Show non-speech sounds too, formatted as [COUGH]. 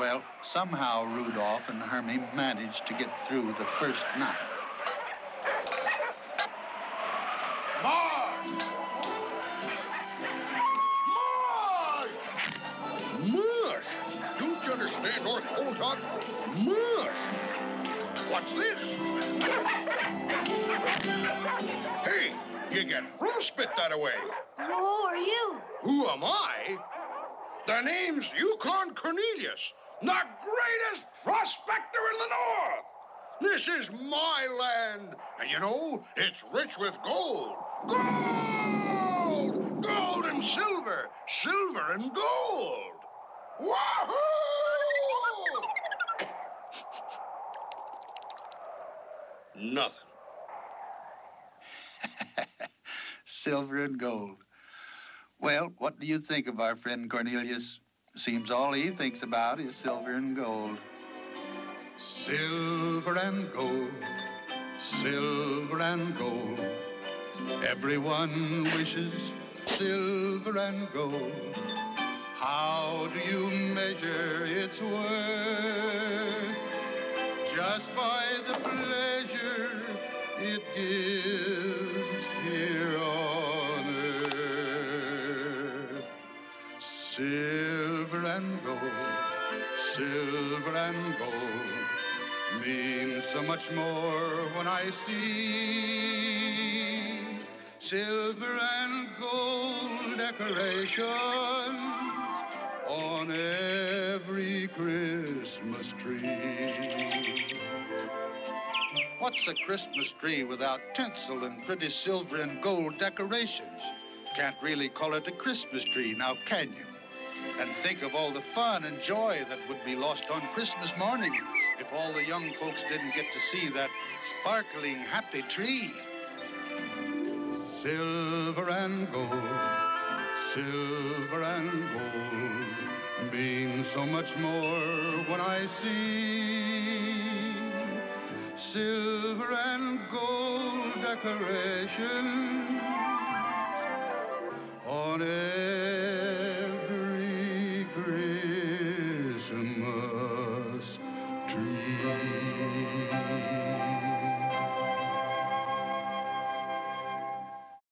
Well, somehow Rudolph and Hermey managed to get through the first night. Marge! Marge! Mush! Don't you understand, North Pole talk? Mush! What's this? Hey, you get frostbite that away. Who are you? Who am I? The name's Yukon Cornelius, the greatest prospector in the North. This is my land, and you know, it's rich with gold. Gold! Gold and silver, silver and gold. Wahoo! Nothing. [LAUGHS] Silver and gold. Well, what do you think of our friend Cornelius? Seems all he thinks about is silver and gold. Silver and gold, silver and gold. Everyone wishes silver and gold. How do you measure its worth? Just by the pleasure it gives Silver and gold, silver and gold means so much more when I see silver and gold decorations on every Christmas tree. What's a Christmas tree without tinsel and pretty silver and gold decorations? Can't really call it a Christmas tree, now can you? And think of all the fun and joy that would be lost on Christmas morning if all the young folks didn't get to see that sparkling, happy tree. Silver and gold, silver and gold mean so much more when I see silver and gold decoration on it